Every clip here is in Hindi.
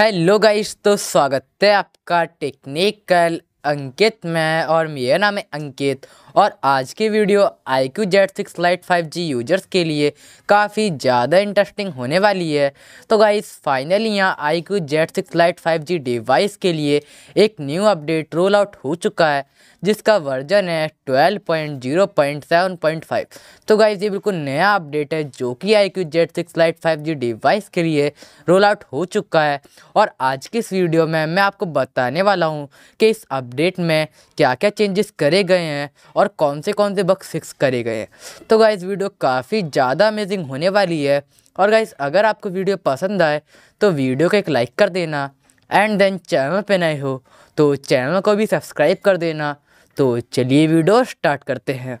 हेलो गाइस तो स्वागत है आपका टेक्निकल अंकित में और मेरा नाम है अंकित। और आज की video I Q Z six lite five G users के लिए काफ़ी ज़्यादा इंटरेस्टिंग होने वाली है। तो गाइस फाइनली यहाँ I Q Z six lite five G device के लिए एक न्यू अपडेट रोल आउट हो चुका है, जिसका वर्जन है twelve point zero point seven point five तो गाइज़ ये बिल्कुल नया अपडेट है जो कि I Q Z six lite five G device के लिए रोल आउट हो चुका है। और आज की इस वीडियो में मैं आपको बताने वाला हूँ कि इस अपडेट में क्या क्या चेंजेस करे गए हैं और कौन से कौन से बक्स फिक्स करे गए हैं। तो गाइज़ वीडियो काफ़ी ज़्यादा अमेजिंग होने वाली है। और गाइज़ अगर आपको वीडियो पसंद आए तो वीडियो को एक लाइक कर देना। एंड देन चैनल पे नए हो तो चैनल को भी सब्सक्राइब कर देना। तो चलिए वीडियो स्टार्ट करते हैं।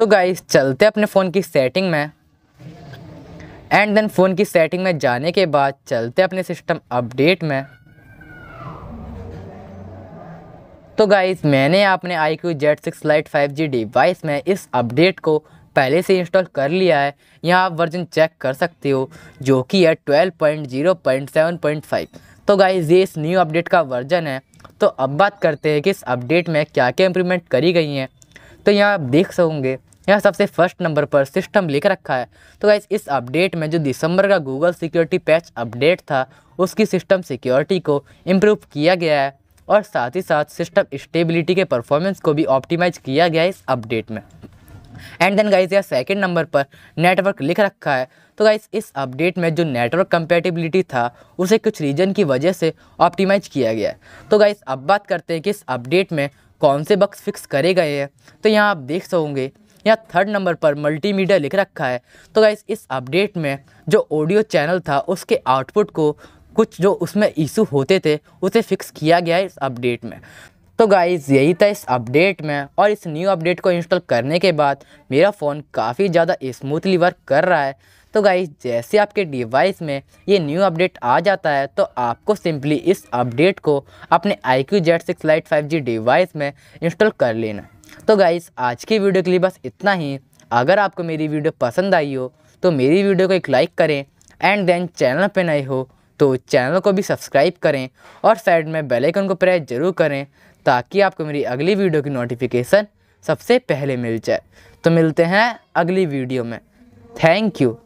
तो गाइस चलते अपने फ़ोन की सेटिंग में। एंड देन फ़ोन की सेटिंग में जाने के बाद चलते अपने सिस्टम अपडेट में। तो गाइज़ मैंने अपने I Q Z six lite five G device में इस अपडेट को पहले से इंस्टॉल कर लिया है। यहाँ आप वर्जन चेक कर सकते हो, जो कि है twelve point zero point seven point five तो गाइज़ ये इस न्यू अपडेट का वर्जन है। तो अब बात करते हैं कि इस अपडेट में क्या क्या इम्प्रूवमेंट करी गई हैं। तो यहाँ आप देख सकोगे यहाँ सबसे फ़र्स्ट नंबर पर सिस्टम लिख रखा है। तो गाइस इस अपडेट में जो दिसंबर का गूगल सिक्योरिटी पैच अपडेट था, उसकी सिस्टम सिक्योरिटी को इम्प्रूव किया गया है और साथ ही साथ सिस्टम स्टेबिलिटी के परफॉर्मेंस को भी ऑप्टिमाइज किया गया है इस अपडेट में। एंड देन गाइज़ यहाँ सेकेंड नंबर पर नेटवर्क लिख रखा है। तो गाइस इस अपडेट में जो नेटवर्क कंपेटिबिलिटी था, उसे कुछ रीजन की वजह से ऑप्टिमाइज किया गया है। तो गाइस अब बात करते हैं कि इस अपडेट में कौन से बक्स फिक्स करे गए हैं। तो यहाँ आप देख सकोगे यहाँ थर्ड नंबर पर मल्टीमीडिया लिख रखा है। तो गाइस इस अपडेट में जो ऑडियो चैनल था, उसके आउटपुट को कुछ जो उसमें इशू होते थे, उसे फिक्स किया गया है इस अपडेट में। तो गाइज़ यही था इस अपडेट में और इस न्यू अपडेट को इंस्टॉल करने के बाद मेरा फ़ोन काफ़ी ज़्यादा स्मूथली वर्क कर रहा है। तो गाइज़ जैसे आपके डिवाइस में ये न्यू अपडेट आ जाता है तो आपको सिंपली इस अपडेट को अपने I Q Z six lite five G device में इंस्टॉल कर लेना। तो गाइस आज की वीडियो के लिए बस इतना ही। अगर आपको मेरी वीडियो पसंद आई हो तो मेरी वीडियो को एक लाइक करें एंड देन चैनल पर नए हो तो चैनल को भी सब्सक्राइब करें और साइड में बेल आइकन को प्रेस ज़रूर करें ताकि आपको मेरी अगली वीडियो की नोटिफिकेशन सबसे पहले मिल जाए। तो मिलते हैं अगली वीडियो में। Thank you